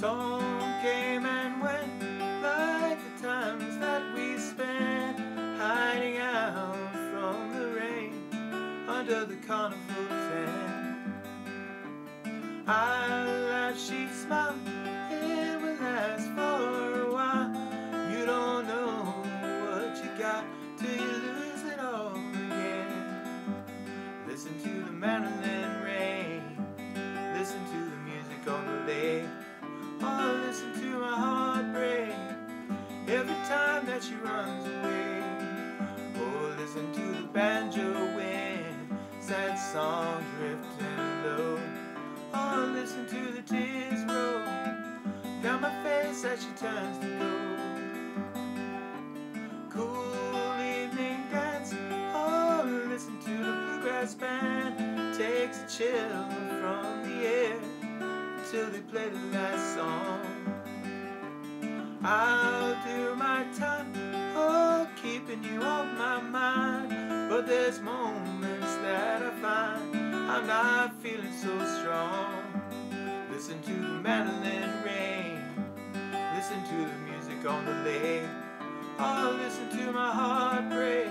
Song came and under the carnival. I laughed, she smiled, it will last for a while. You don't know what you got till you lose it all again. Listen to the mandolin rain, listen to the music on the lake. Oh, listen to my heart break every time that she runs away. Oh, listen to the banjo To the tears roll down my face as she turns to go. Cool evening dance. Oh, listen to the bluegrass band takes a chill from the air till they play the last song. I'll do my time, oh, keeping you off my mind. But there's moments that I find I'm not feeling so strong. Listen to mandolin rain, listen to the music on the lake. Oh, listen to my heart break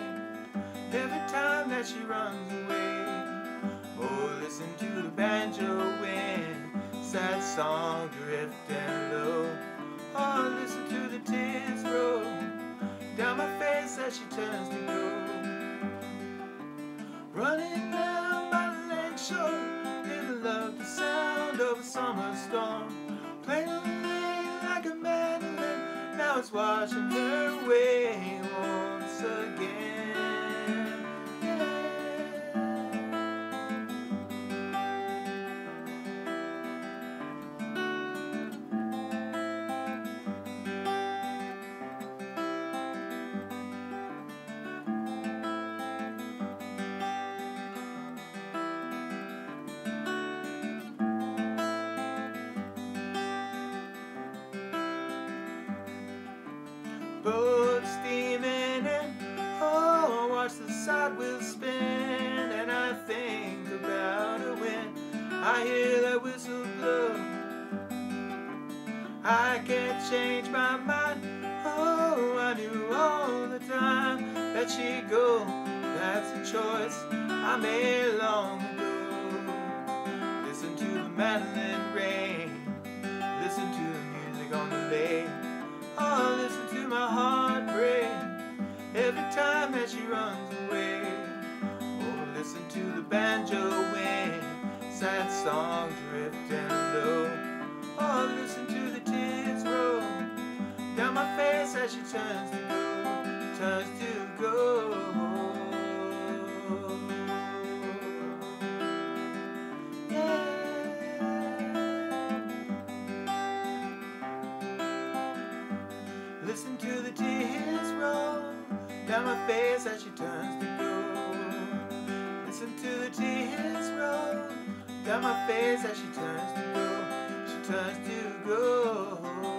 every time that she runs away. Oh, listen to the banjo wind sad song drifting low. Oh, listen to the tears roll down my face as she turns to go. Running summer storm. Playing like a mandolin, now it's washing her away once again. Boat steaming in. Oh, watch the side wheel spin, and I think about it when I hear that whistle blow. I can't change my mind. Oh, I knew all the time that she'd go. That's a choice I made long ago. Listen to the mandolin every time that she runs away. Oh, listen to the banjo wind, sad song drifting low. Oh, listen to the tears roll down my face as she turns to go, turns to down my face as she turns to go. Listen to the tears roll down my face as she turns to go. She turns to go.